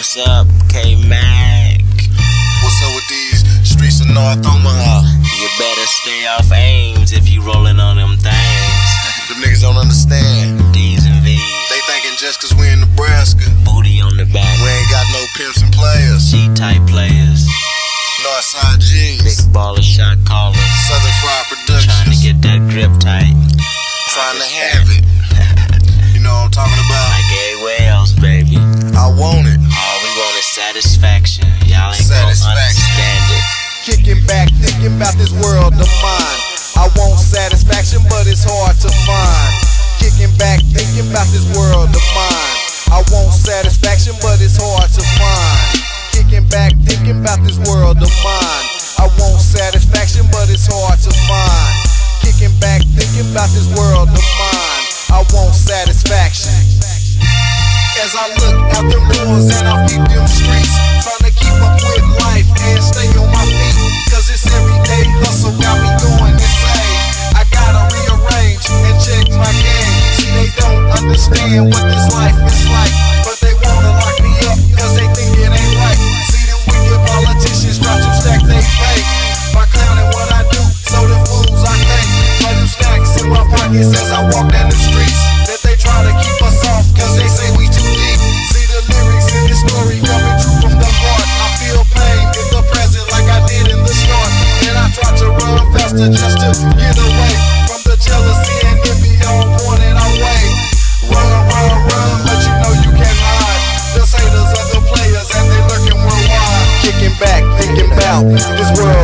What's up, K Mac? What's up with these streets of North Omaha? You better stay off Ames if you rolling on them things. Them niggas don't understand. D's and V's, They thinking just cause we in Nebraska, booty on the back, we ain't got no pimps and players. G type players, Northside G's. big baller thinking about this world of mine. I want satisfaction, but it's hard to find. Kicking back, thinking about this world of mine. I want satisfaction, but it's hard to find. Kicking back, thinking about this world of mine. I want satisfaction, but it's hard to find. Kicking back, thinking about this world of mine. I want satisfaction. As I look out them doors and I peep them streets, trying to keep up with pockets as I walk down the streets. That they try to keep us off cause they say we too deep. See the lyrics in this story coming true from the heart. I feel pain in the present like I did in the start. And I try to run faster just to get away from the jealousy and envy all pointed our way. Run, run, run, but you know you can't hide. The haters are the players and they lurking worldwide. Kicking back, thinking about this world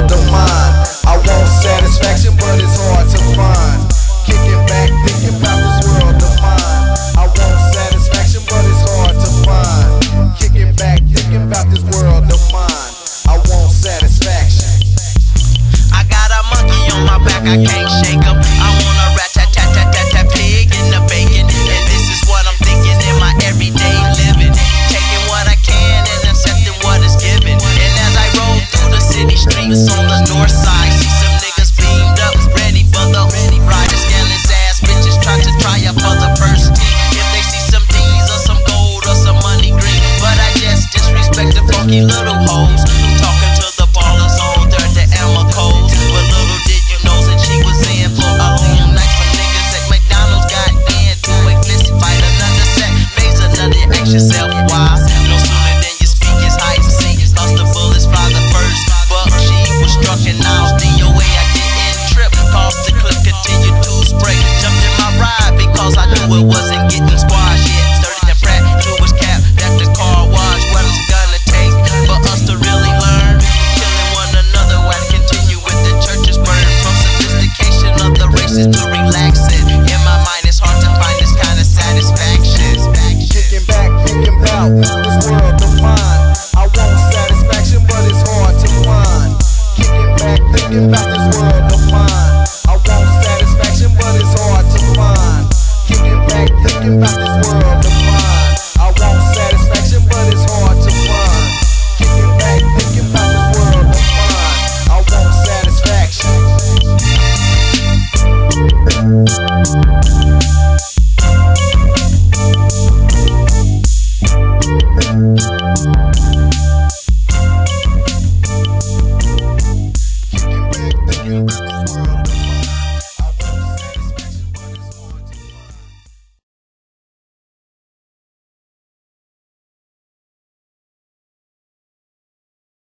funky little hoes. Talking to the ballers on dirt, the Emma codes. But little did you know that she was in for a long night. Some niggas at McDonald's got into a fist fight. Another set, face another, ask yourself why. No sooner than you speak, it's high to see. Lost the bullets, fly the first. But she was struck and now DOA, I didn't trip. Caused the clip continue to spray. Jumped in my ride because I knew it wasn't back, thinking about this world of mine. I want satisfaction, but it's hard to find. Kicking back, thinking about